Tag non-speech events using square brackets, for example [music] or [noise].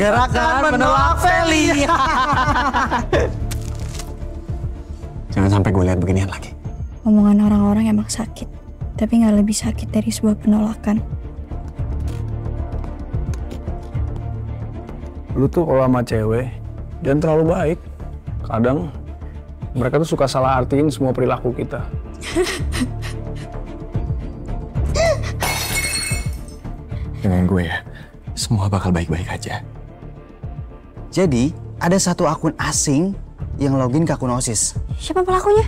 Gerakan menolak Feli. [laughs] Jangan sampai gue lihat beginian lagi. Omongan orang-orang emang sakit, tapi nggak lebih sakit dari sebuah penolakan. Lu tuh kalau sama cewek, jangan terlalu baik. Kadang mereka tuh suka salah artiin semua perilaku kita. [laughs] Dengan gue ya, semua bakal baik-baik aja. Jadi, ada satu akun asing yang login ke akun OSIS. Siapa pelakunya?